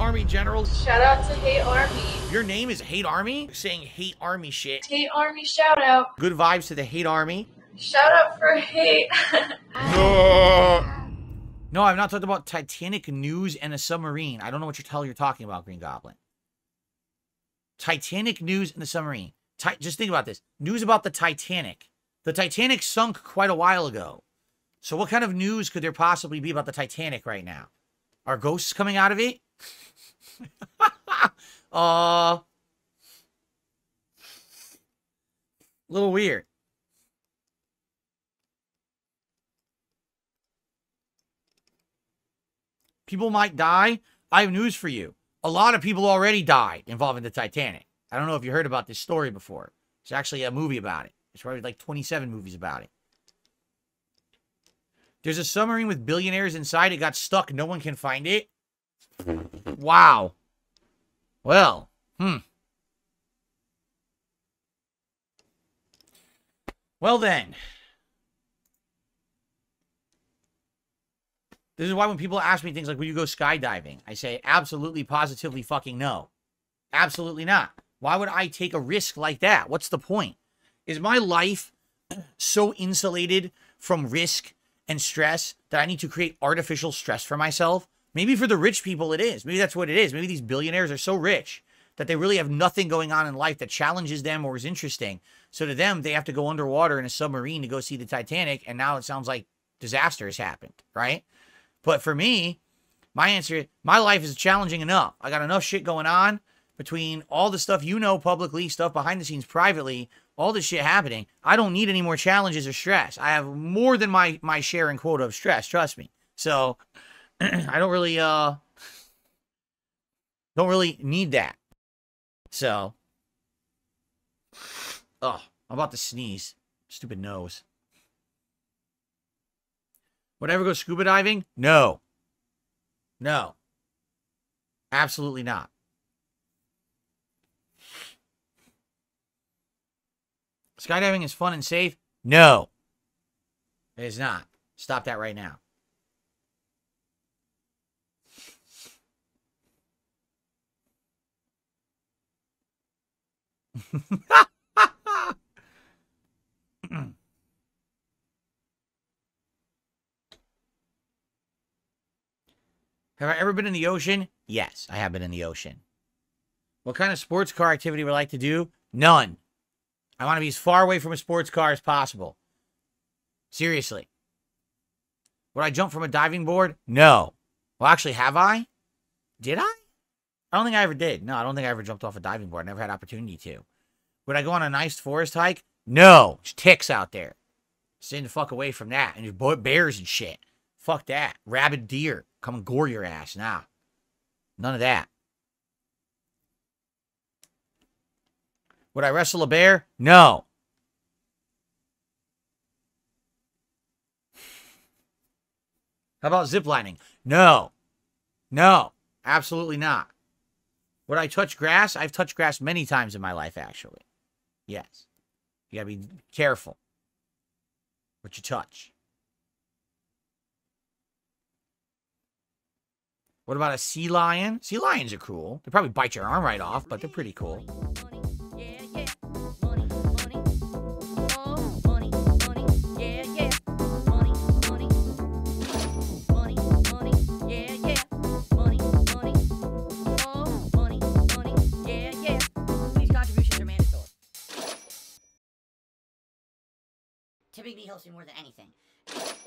Army General. Shout out to Hate Army. Your name is Hate Army? Saying Hate Army shit. Hate Army shout out. Good vibes to the Hate Army. Shout out for hate. No, I've not talked about Titanic news and a submarine. I don't know what you hell you're talking about, Green Goblin. Titanic news and the submarine. Ti- just think about this. News about the Titanic. The Titanic sunk quite a while ago. So what kind of news could there possibly be about the Titanic right now? Are ghosts coming out of it? uh little weird. People might die. I have news for you. A lot of people already died involving the Titanic. I don't know if you heard about this story before. It's actually a movie about it. There's probably like 27 movies about it. There's a submarine with billionaires inside. It got stuck. No one can find it. Wow. Well, hmm. Well then. This is why when people ask me things like, will you go skydiving? I say, absolutely, positively fucking no. Absolutely not. Why would I take a risk like that? What's the point? Is my life so insulated from risk and stress that I need to create artificial stress for myself? Maybe for the rich people it is. Maybe that's what it is. Maybe these billionaires are so rich that they really have nothing going on in life that challenges them or is interesting. So to them, they have to go underwater in a submarine to go see the Titanic. And now it sounds like disaster has happened, right? But for me, my answer, my life is challenging enough. I got enough shit going on between all the stuff you know publicly, stuff behind the scenes privately, all this shit happening. I don't need any more challenges or stress. I have more than my my share and quota of stress, trust me. So I don't really uh don't really need that. So Oh, I'm about to sneeze. Stupid nose. Would I ever go scuba diving? No. No. Absolutely not. Skydiving is fun and safe? No. It is not. Stop that right now. Have I ever been in the ocean? Yes, I have been in the ocean. What kind of sports car activity would I like to do? None. I want to be as far away from a sports car as possible. Seriously. Would I jump from a diving board? No. Well, actually, have I? Did I? I don't think I ever did. No, I don't think I ever jumped off a diving board. I never had opportunity to. Would I go on a nice forest hike? No. There's ticks out there. Stay the fuck away from that. And there's bears and shit. Fuck that. Rabid deer. Come and gore your ass. Nah. None of that. Would I wrestle a bear? No. How about ziplining? No. No. Absolutely not. Would I touch grass? I've touched grass many times in my life, actually. Yes. You gotta be careful what you touch. What about a sea lion? Sea lions are cool. They probably bite your arm right off, but they're pretty cool. Helps me more than anything.